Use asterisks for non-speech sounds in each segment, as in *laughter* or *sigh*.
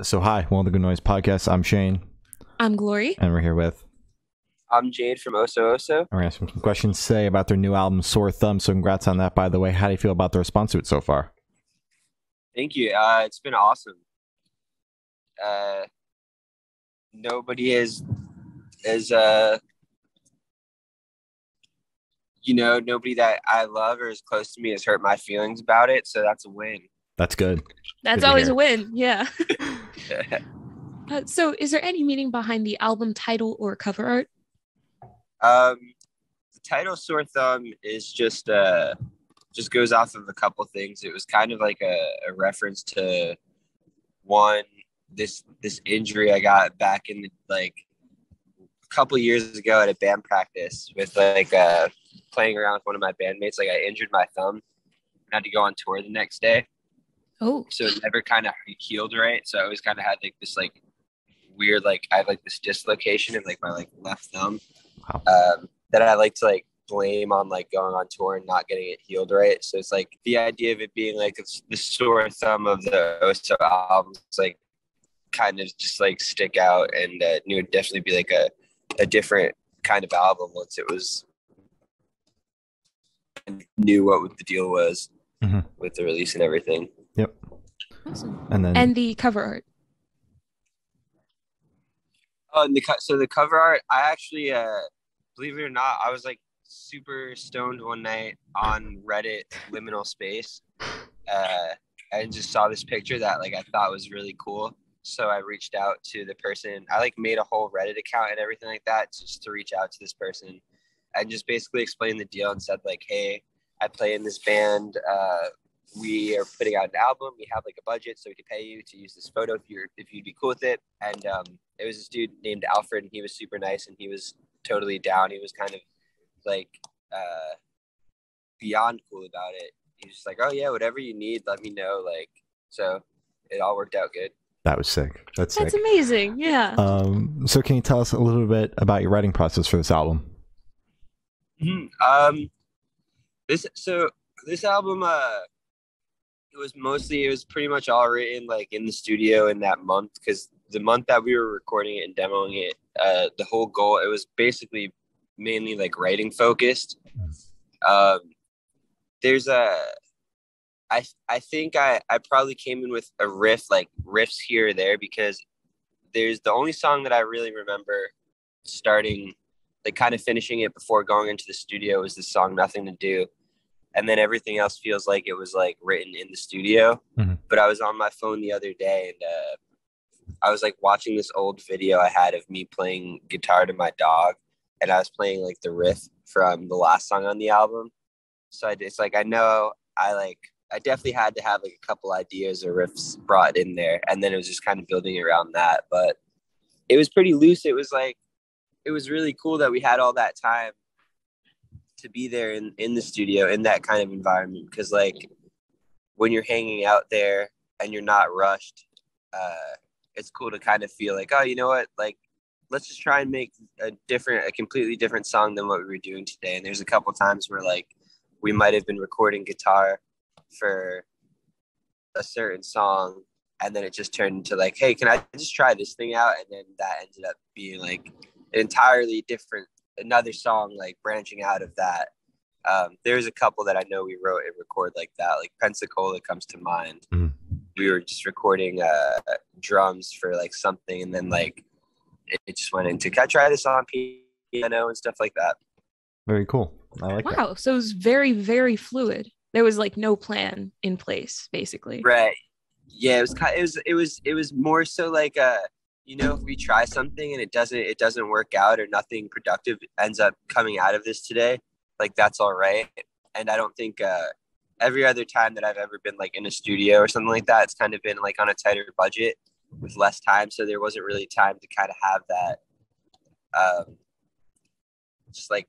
So, hi, welcome to Good Noise Podcast. I'm Shane, I'm Gloria. and we're here with. I'm Jade from Oso Oso. We're going to have some questions today about their new album, Sore Thumb. So, congrats on that, by the way. How do you feel about the response to it so far? Thank you. Uh, it's been awesome. Uh, nobody is is uh, you know, nobody that I love or is close to me has hurt my feelings about it. So that's a win. That's good. That's Good always a win. Yeah. Uh, so, is there any meaning behind the album title or cover art? um, the title "Sore Thumb" is just uh, just goes off of a couple things. It was kind of like a, a reference to one this this injury I got back in the, like a couple years ago at a band practice with like uh, playing around with one of my bandmates. Like I injured my thumb and had to go on tour the next day, Oh, so it never kind of healed right. So I always kind of had like this like weird like I had like this dislocation in like my like left thumb Wow. um, that I like to like blame on like going on tour and not getting it healed right. So it's like the idea of it being like it's the sore thumb of the Oso albums, like kind of just like stick out, and uh, it would definitely be like a a different kind of album once it was knew what the deal was Mhm. with the release and everything. Yep. awesome. And then, And the cover art. Oh, and the co- so the cover art, I actually, uh, believe it or not, I was like super stoned one night on Reddit liminal space, uh, and just saw this picture that like I thought was really cool. So I reached out to the person. I like made a whole Reddit account and everything like that just to reach out to this person and just basically explain the deal and said like, hey, I play in this band. Uh, we are putting out an album. We have like a budget, so we can pay you to use this photo if you're if you'd be cool with it. And um, it was this dude named Alfred, and he was super nice, and he was totally down. He was kind of like uh, beyond cool about it. He was just like, "Oh yeah, whatever you need, let me know." Like, so it all worked out good. that was sick. That's sick. That's amazing. Yeah. Um, so, can you tell us a little bit about your writing process for this album? Um, this so this album, uh, it was mostly it was pretty much all written like in the studio in that month because the month that we were recording it and demoing it, uh, the whole goal it was basically mainly like writing focused. Um, there's a, I I think I I probably came in with a riff like riffs here or there because there's the only song that I really remember starting like kind of finishing it before going into the studio was the song nothing to do and then everything else feels like it was like written in the studio. Mhm. but i was on my phone the other day and uh, i was like watching this old video i had of me playing guitar to my dog and i was playing like the riff from the last song on the album. So I, it's like i know i like i definitely had to have like a couple ideas or riffs brought in there and then it was just kind of building around that. But it was pretty loose. It was like it was really cool that we had all that time to be there in, in the studio in that kind of environment because like when you're hanging out there and you're not rushed uh it's cool to kind of feel like oh you know what? Like let's just try and make a different a completely different song than what we were doing today. And there's a couple times where like we might have been recording guitar for a certain song and then it just turned into like hey can i just try this thing out? And then that ended up being like an entirely different another song like branching out of that um, there's a couple that i know we wrote and record like that like pensacola comes to mind Mhm. we were just recording uh, drums for like something and then like it, it just went into can i try this on piano and stuff like that Very cool. I like that. wow. So it was very, very fluid. There was like no plan in place, basically. Right. Yeah, it was kind. It was. It was. It was more so like uh, you know, if we try something and it doesn't, it doesn't work out, or nothing productive ends up coming out of this today. Like that's all right. And I don't think uh, every other time that I've ever been like in a studio or something like that, it's kind of been like on a tighter budget with less time, so there wasn't really time to kind of have that, um, just like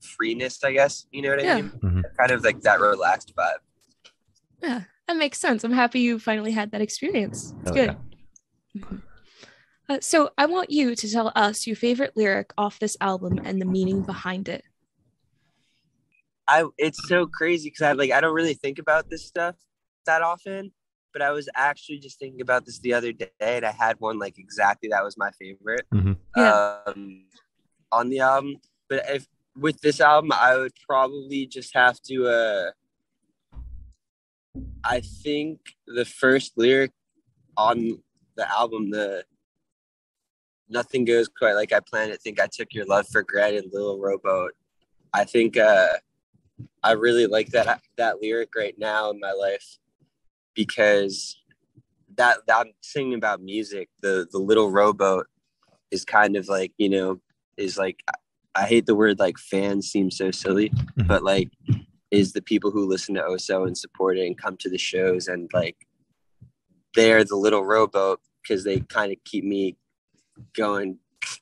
freeness, I guess. You know what I Yeah. mean? Mhm. Kind of like that relaxed vibe. Yeah, that makes sense. I'm happy you finally had that experience. It's Hell good. Mhm. Uh, so I want you to tell us your favorite lyric off this album and the meaning behind it. I it's so crazy because I like I don't really think about this stuff that often, but I was actually just thinking about this the other day, and I had one like exactly that was my favorite Mhm. Yeah. um, on the album. But if with this album, I would probably just have to. Uh, I think the first lyric on the album, the nothing goes quite like I planned it. Think I took your love for granted, little rowboat. I think uh, I really like that that lyric right now in my life because that, that I'm singing about music. The the little rowboat is kind of like you know is like I hate the word like fans seem so silly, Mhm. but like is the people who listen to Oso and support it and come to the shows and like they're the little rowboat because they kind of keep me going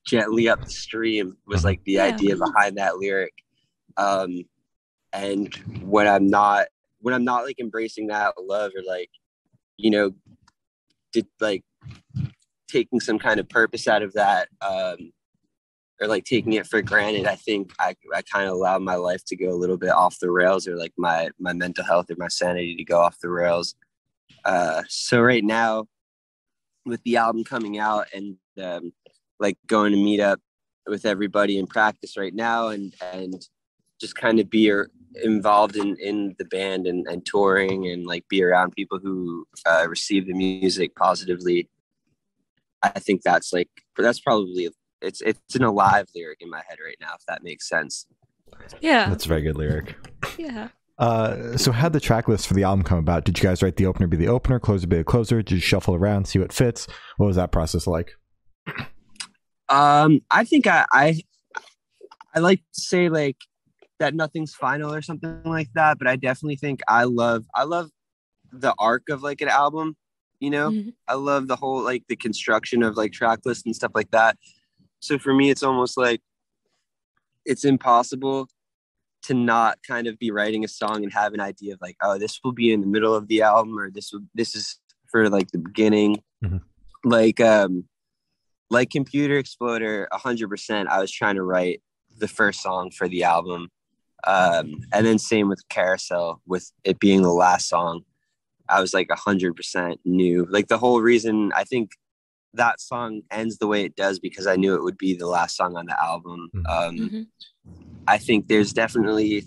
gently up the stream was Mhm. like the Yeah. idea behind that lyric. Um and when I'm not when I'm not like embracing that love or like you know did like taking some kind of purpose out of that um or like taking it for granted i think i, I kind of allow my life to go a little bit off the rails or like my my mental health or my sanity to go off the rails uh so right now with the album coming out and um like going to meet up with everybody in practice right now and and just kind of be involved in in the band and, and touring and like be around people who uh, receive the music positively i think that's like that's probably it's it's an alive lyric in my head right now if that makes sense Yeah. That's a very good lyric. Yeah. Uh, so how did the track list for the album come about? Did you guys write the opener be the opener, closer be the closer? Did you shuffle around, see what fits? What was that process like? Um i think i i i like to say like that nothing's final or something like that but i definitely think i love i love the arc of like an album you know Mhm. I love the whole like the construction of like track lists and stuff like that. So for me, it's almost like it's impossible to not kind of be writing a song and have an idea of like, oh, this will be in the middle of the album or this will this is for like the beginning. Mhm. Like um like Computer Exploder, hundred percent. I was trying to write the first song for the album. Um, and then same with Carousel, with it being the last song. I was like hundred percent new. Like the whole reason I think that song ends the way it does because I knew it would be the last song on the album. Mhm. Um, Mhm. I think there's definitely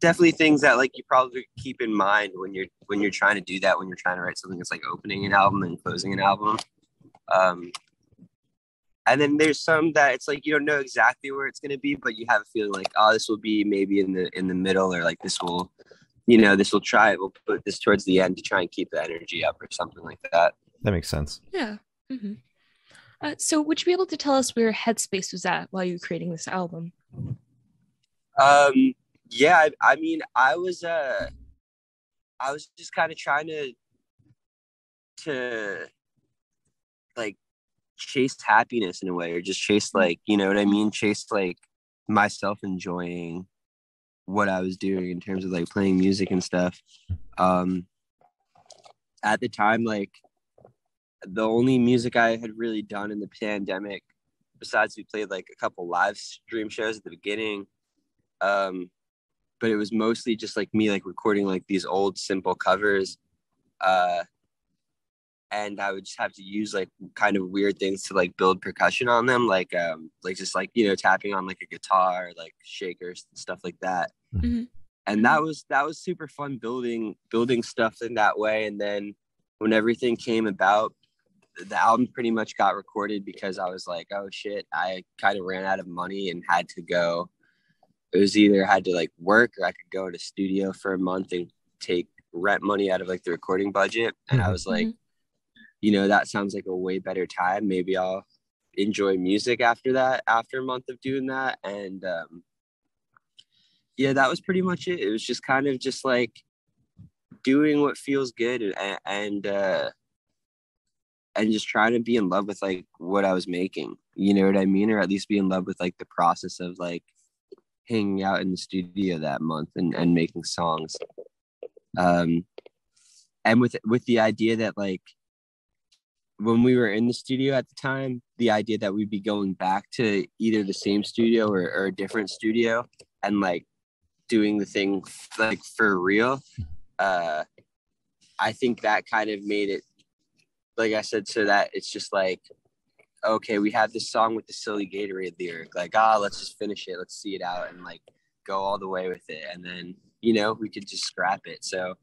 definitely things that like you probably keep in mind when you're when you're trying to do that when you're trying to write something that's like opening an album and closing an album. Um, and then there's some that it's like you don't know exactly where it's going to be, but you have a feeling like oh this will be maybe in the in the middle or like this will you know this will try we'll put this towards the end to try and keep the energy up or something like that. That makes sense. Yeah. hmm Uh, so, would you be able to tell us where Headspace was at while you were creating this album? Um, yeah, I, I mean, I was, uh, I was just kind of trying to, to, like, chase happiness in a way, or just chase, like, you know what I mean? Chase, like, myself enjoying what I was doing in terms of like playing music and stuff. Um, at the time, like, the only music I had really done in the pandemic, besides we played like a couple live stream shows at the beginning, um but it was mostly just like me like recording like these old simple covers uh and i would just have to use like kind of weird things to like build percussion on them like um like just like you know tapping on like a guitar like shakers stuff like that Mhm. and that was that was super fun building building stuff in that way and then when everything came about the album pretty much got recorded because i was like oh shit i kind of ran out of money and had to go it was either I had to like work or I could go to studio for a month and take rent money out of like the recording budget. And I Mhm. was like, you know, that sounds like a way better time. Maybe I'll enjoy music after that, after a month of doing that. And um, yeah, that was pretty much it. It was just kind of just like doing what feels good and, and, uh, and just trying to be in love with like what I was making, you know what I mean? Or at least be in love with like the process of like hanging out in the studio that month and, and making songs. Um, and with with the idea that like when we were in the studio at the time, the idea that we'd be going back to either the same studio or, or a different studio and like doing the thing like for real. Uh, I think that kind of made it, like I said, so that it's just like, okay, we have this song with the silly Gatorade lyric, like, ah, let's just finish it, let's see it out, and like go all the way with it, and then you know we could just scrap it. So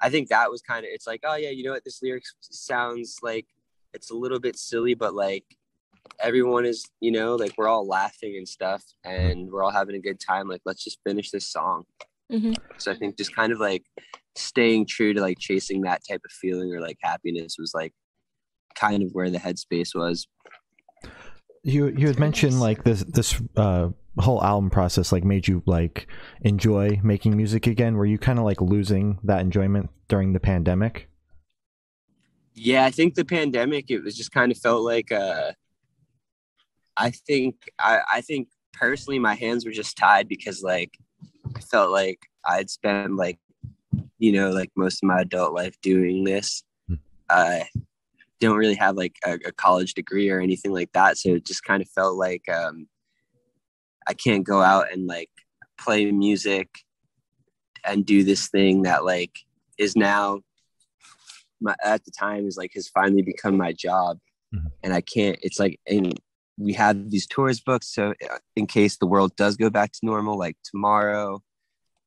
I think that was kind of it's like, oh yeah, you know what, this lyric sounds like it's a little bit silly, but like everyone is, you know, like we're all laughing and stuff, and we're all having a good time. Like let's just finish this song. Mhm. So I think just kind of like staying true to like chasing that type of feeling or like happiness was like kind of where the headspace was. You you had mentioned like this this uh whole album process like made you like enjoy making music again. Were you kind of like losing that enjoyment during the pandemic? Yeah, I think the pandemic it was just kind of felt like uh I think I I think personally my hands were just tied because like I felt like I'd spent like you know like most of my adult life doing this. Hmm. I don't really have like a, a college degree or anything like that, so it just kind of felt like um I can't go out and like play music and do this thing that like is now my at the time is like has finally become my job Mhm. and i can't it's like and we have these tours booked so uh, in case the world does go back to normal like tomorrow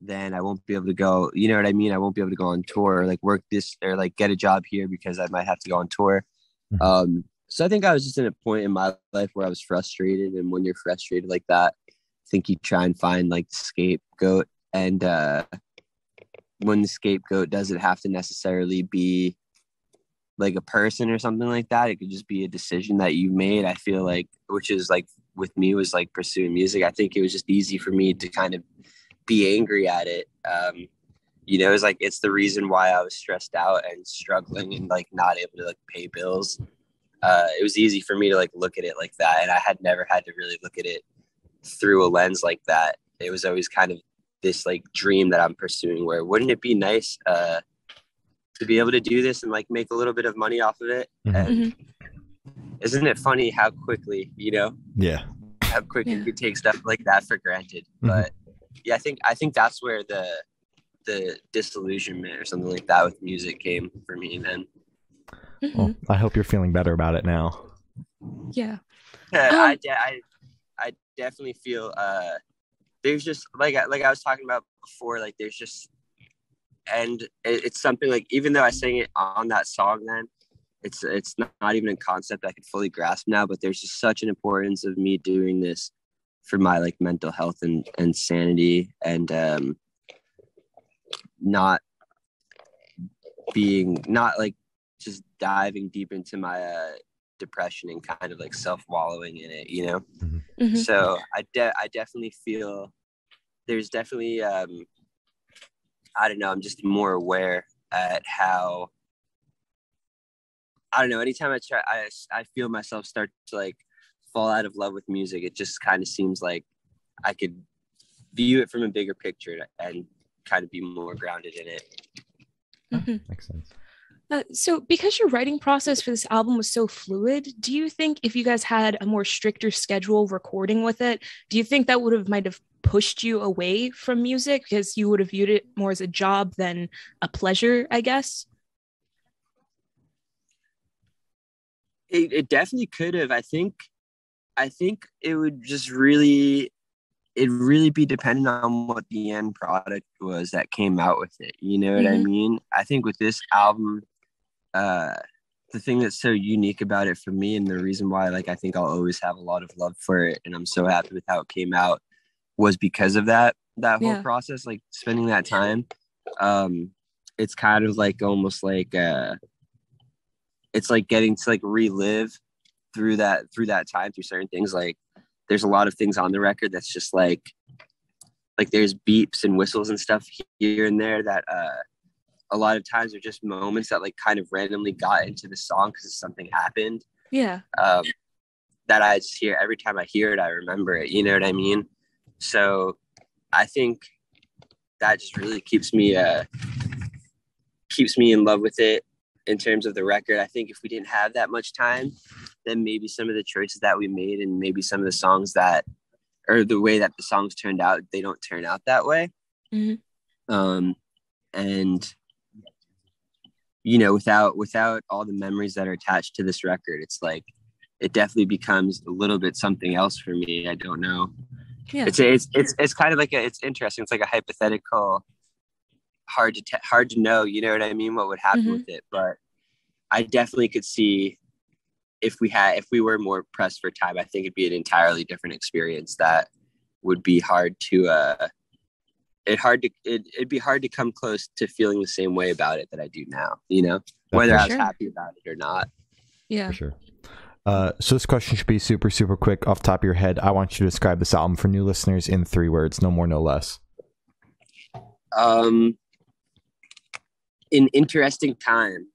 then i won't be able to go you know what i mean i won't be able to go on tour or like work this or like get a job here because i might have to go on tour Mhm. um so i think i was just in a point in my life where i was frustrated and when you're frustrated like that i think you try and find like the scapegoat and uh when the scapegoat doesn't have to necessarily be like a person or something like that it could just be a decision that you made i feel like which is like with me was like pursuing music. I think it was just easy for me to kind of be angry at it um you know it's like it's the reason why i was stressed out and struggling and like not able to like pay bills. Uh it was easy for me to like look at it like that and i had never had to really look at it through a lens like that. It was always kind of this like dream that i'm pursuing where wouldn't it be nice uh to be able to do this and like make a little bit of money off of it. Mhm. And isn't it funny how quickly, you know, Yeah. how quick Yeah. you could take stuff like that for granted? Mhm. But yeah, I think I think that's where the the disillusionment or something like that with music came for me then. Mhm. Well, I hope you're feeling better about it now. Yeah. I, Um, de- I I definitely feel uh there's just like I- like I was talking about before like there's just and it, it's something like even though I sang it on that song then it's it's not, not even a concept I could fully grasp now but there's just such an importance of me doing this for my like mental health and and sanity and um not being not like just diving deep into my uh depression and kind of like self wallowing in it you know Mhm. so i de- i definitely feel there's definitely um i don't know i'm just more aware at how i don't know anytime i try i i feel myself start to like fall out of love with music it just kind of seems like i could view it from a bigger picture and kind of be more grounded in it Mhm. Makes sense. Uh, so, because your writing process for this album was so fluid, do you think if you guys had a more stricter schedule recording with it, do you think that would have might have pushed you away from music because you would have viewed it more as a job than a pleasure? I guess. it, it definitely could have i think i think it would just really it really be dependent on what the end product was that came out with it you know what i Mhm. mean i think with this album uh the thing that's so unique about it for me and the reason why like i think i'll always have a lot of love for it and i'm so happy with how it came out was because of that that whole Yeah. process like spending that time. Um it's kind of like almost like uh it's like getting to like relive through that through that time through certain things. Like there's a lot of things on the record that's just like like there's beeps and whistles and stuff here and there that uh a lot of times are just moments that like kind of randomly got into the song because something happened Yeah. um that i just hear every time i hear it i remember it you know what i mean so i think that just really keeps me uh keeps me in love with it in terms of the record. I think if we didn't have that much time, then maybe some of the choices that we made and maybe some of the songs that or the way that the songs turned out, they don't turn out that way. Mhm. Um and you know, without without all the memories that are attached to this record, it's like it definitely becomes a little bit something else for me. I don't know. Yeah. It's it's it's it's kind of like a it's interesting. It's like a hypothetical, hard to te- hard to know. You know what I mean? What would happen Mhm. with it? But I definitely could see if we had if we were more pressed for time. I think it'd be an entirely different experience that would be hard to uh it hard to it, it'd be hard to come close to feeling the same way about it that I do now. You know, whether I was Sure. happy about it or not. yeah. for sure. Uh, so this question should be super, super quick off the top of your head. I want you to describe this album for new listeners in three words, no more, no less. Um, an interesting time.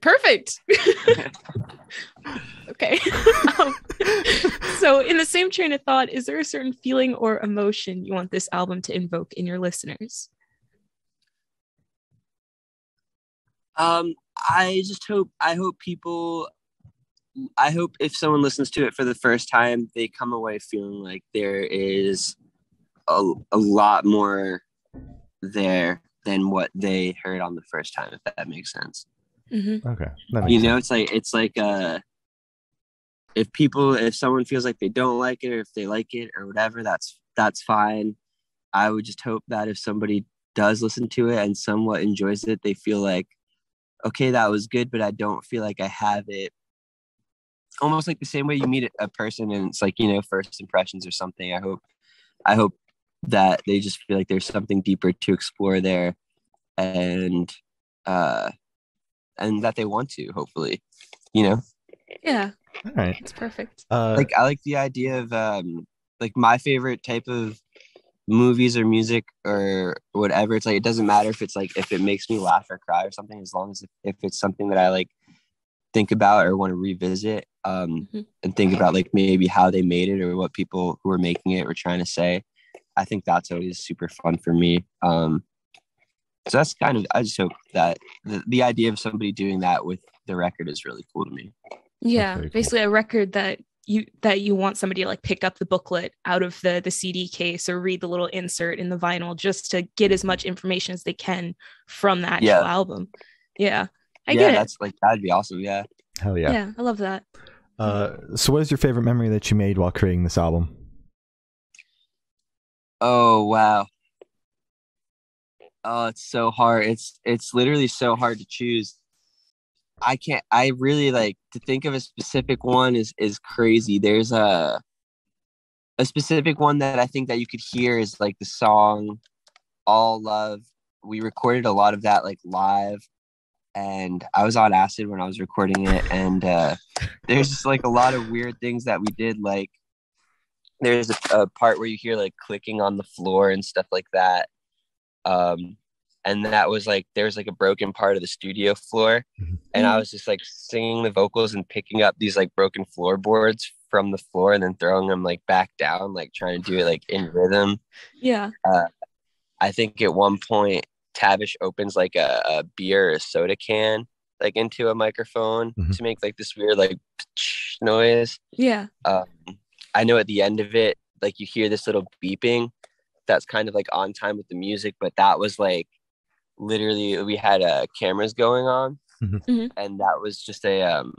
Perfect. *laughs* okay. *laughs* um, so, in the same train of thought, is there a certain feeling or emotion you want this album to invoke in your listeners? Um, I just hope I hope people I hope if someone listens to it for the first time, they come away feeling like there is a, a lot more there than what they heard on the first time, if that makes sense. Mm-hmm. Okay. That makes You know, it's like it's like uh if people if someone feels like they don't like it or if they like it or whatever, that's that's fine. I would just hope that if somebody does listen to it and somewhat enjoys it, they feel like, okay, that was good, but I don't feel like I have it. Almost like the same way you meet a person and it's like, you know, first impressions or something. I hope I hope that they just feel like there's something deeper to explore there and uh and that they want to, hopefully. You know? Yeah, All right. it's perfect. Uh, like I like the idea of um like my favorite type of movies or music or whatever. It's like it doesn't matter if it's like if it makes me laugh or cry or something, as long as if, if it's something that I like think about or want to revisit um Mhm. and think about like maybe how they made it or what people who are making it were trying to say. I think that's always super fun for me. Um so that's kind of I just hope that the, the idea of somebody doing that with the record is really cool to me. Yeah, very cool. basically a record that you that you want somebody to like pick up the booklet out of the the CD case or read the little insert in the vinyl just to get as much information as they can from the actual Yeah. album. Yeah, I yeah, get it. that's like that'd be awesome. Yeah. hell Yeah. yeah. I love that. Uh, so what is your favorite memory that you made while creating this album? Oh wow. Oh, it's so hard. It's it's literally so hard to choose. I can't I really like to think of a specific one is is crazy. There's a a specific one that I think that you could hear is like the song All Love. We recorded a lot of that like live and I was on acid when I was recording it and uh there's just like a lot of weird things that we did like there's a, a part where you hear like clicking on the floor and stuff like that um and that was like there was like a broken part of the studio floor Mhm. and i was just like singing the vocals and picking up these like broken floorboards from the floor and then throwing them like back down like trying to do it like in rhythm Yeah. i think at one point tavish opens like a, a beer or a soda can like into a microphone Mhm. to make like this weird like noise Yeah. um, I know at the end of it, like you hear this little beeping that's kind of like on time with the music, but that was like literally we had uh, cameras going on, Mhm. Mhm. and that was just a um,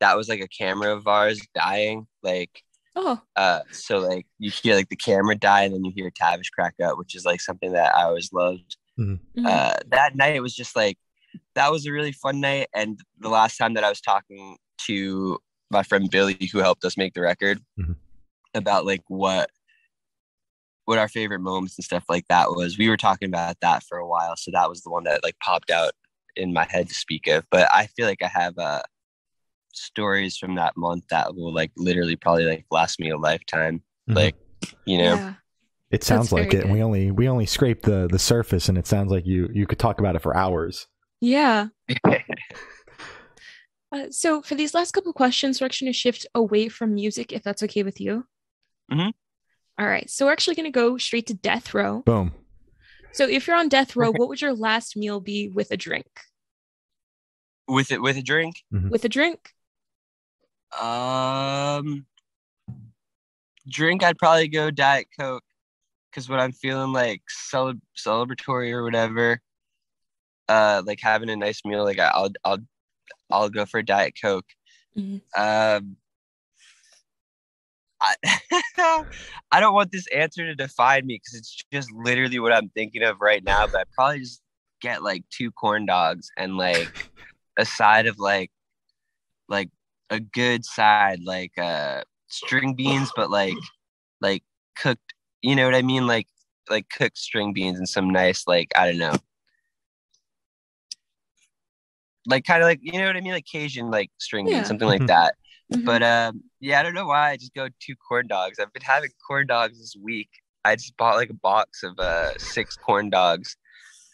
that was like a camera of ours dying, like Oh, uh, so like you hear like the camera die, and then you hear Tavish crack up, which is like something that I always loved. mhm. Uh, that night it was just like that was a really fun night, and the last time that I was talking to my friend Billy, who helped us make the record, Mhm. about like what what our favorite moments and stuff like that was. We were talking about that for a while, so that was the one that like popped out in my head to speak of. But I feel like I have uh stories from that month that will like literally probably like last me a lifetime. Mhm. Like you know, yeah. It sounds like it. And we only we only scraped the the surface, and it sounds like you you could talk about it for hours. Yeah. *laughs* Uh, so for these last couple questions, we're actually going to shift away from music, if that's okay with you. Mhm. All right. So we're actually going to go straight to death row. Boom. So if you're on death row, what would your last meal be with a drink? with it with a drink. With a drink? Um, drink. I'd probably go Diet Coke because when I'm feeling like cele- celebratory or whatever, uh like having a nice meal, like I- I'll I'll I'll go for a diet coke. Mhm. Um, I *laughs* I don't want this answer to define me because it's just literally what I'm thinking of right now. But I probably just get like two corn dogs and like a side of like like a good side like uh string beans, but like like cooked. You know what I mean? Like like cooked string beans and some nice like I don't know. Like kind of like you know what I mean, like Cajun like string Yeah. beans, something like Mhm. that. Mhm. But um, yeah, I don't know why I just go two corn dogs. I've been having corn dogs this week. I just bought like a box of uh six corn dogs,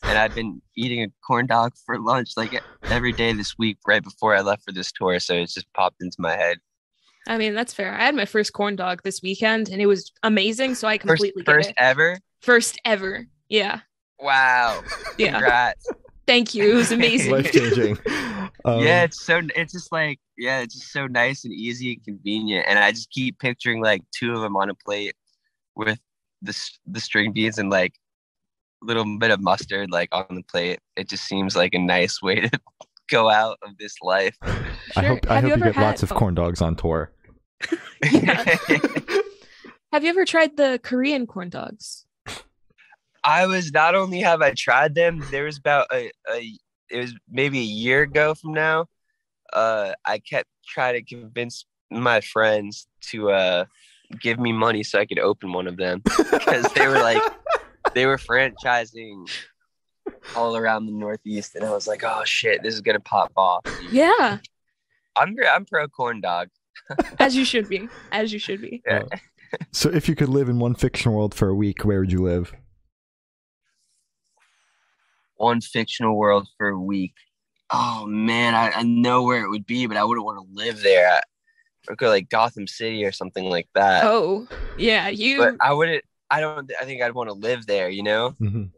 and I've been eating a corn dog for lunch like every day this week, right before I left for this tour. So it's just popped into my head. I mean, that's fair. I had my first corn dog this weekend and it was amazing. So I First, completely get first it. ever. First ever. Yeah. Wow! Yeah. Congrats. Thank you. It was *laughs* amazing. Life changing. *laughs* Um, yeah, it's so it's just like yeah, it's just so nice and easy and convenient. And I just keep picturing like two of them on a plate with the the string beans and like a little bit of mustard like on the plate. It just seems like a nice way to *laughs* go out of this life. I Sure. hope I Have hope you, ever get had- lots of oh, corn dogs on tour. Have you ever tried the Korean corn dogs? I was not only have I tried them, there was about a, a it was maybe a year ago from now. Uh, I kept trying to convince my friends to uh give me money so I could open one of them because they were like *laughs* they were franchising all around the Northeast, and I was like, oh shit, this is gonna pop off. Yeah. I'm I'm pro corn dog. As you should be. As you should be. Yeah. So if you could live in one fiction world for a week, where would you live? One fictional world for a week. Oh man, I, I know where it would be, but I wouldn't want to live there. I, or go like Gotham City or something like that. Oh, yeah. You. But I wouldn't. I don't. I think I'd want to live there. You know. Mhm.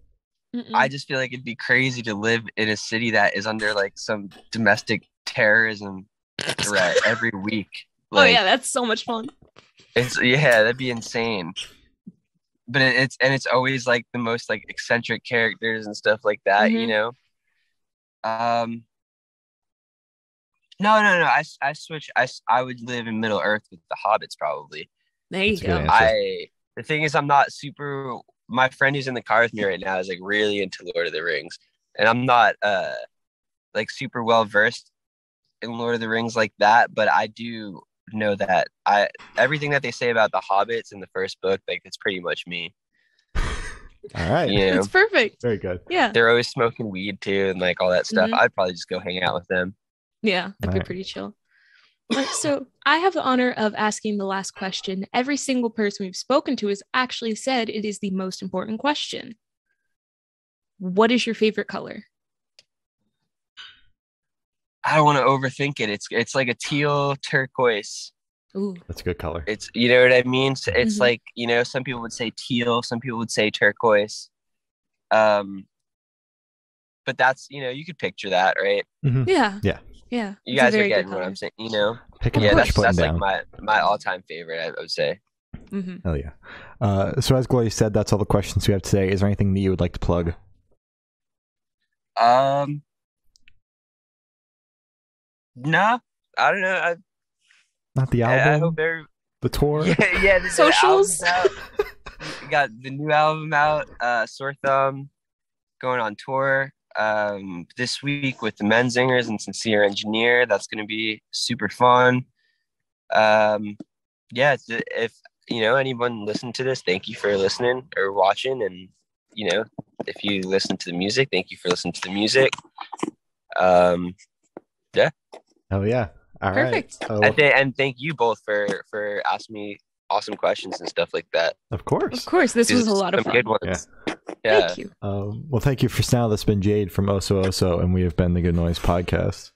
Mm-mm. I just feel like it'd be crazy to live in a city that is under like some domestic terrorism threat every week. oh, yeah. That's so much fun. It's yeah, that'd be insane. But it, it's and it's always like the most like eccentric characters and stuff like that, you Mhm. know. Um. No, no, no. I switch. I, I would live in Middle Earth with the hobbits probably. There you That's go. I the thing is I'm not super. My friend who's in the car with me right now is like really into Lord of the Rings, and I'm not uh like super well versed in Lord of the Rings like that. But I do know that I everything that they say about the hobbits in the first book, like it's pretty much me. All right. You know, It's perfect. Very good. Yeah. they're always smoking weed too, and like all that stuff. Mhm. I'd probably just go hang out with them. Yeah. That'd be Right. pretty chill. *clears throat* So I have the honor of asking the last question. Every single person we've spoken to has actually said it is the most important question. What is your favorite color? I don't want to overthink it. It's it's like a teal turquoise. Ooh. That's a good color. It's you know what I mean. So it's Mhm. like you know some people would say teal, some people would say turquoise. Um, but that's you know you could picture that, right? Mhm. Yeah. Yeah. Yeah. You It's guys are getting what. I'm saying. You know, Picking yeah, up what that's that's putting like my my all time favorite. I would say. Mm-hmm. Hell yeah. Uh, so as Gloria said, that's all the questions we have today. Is there anything that you would like to plug? Um, no, I don't know. I, Not the I, I album, hope every, the tour. *laughs* yeah, yeah. The, the Socials? album's out. We got the new album out. Uh, Sore Thumb going on tour. Um, this week with the Menzingers and Sincere Engineer. That's going to be super fun. Um, yeah, if you know anyone listened to this, thank you for listening or watching. And you know, if you listen to the music, thank you for listening to the music. Um, Hell yeah. All right. Perfect. Oh, and, th- and thank you both for for asking me awesome questions and stuff like that. of course. Of course. course, this was a lot of fun. good ones. Yeah. Thank you. Um, well, thank you for now. That's been Jade from Oso Oso, and we have been the Good Noise Podcast.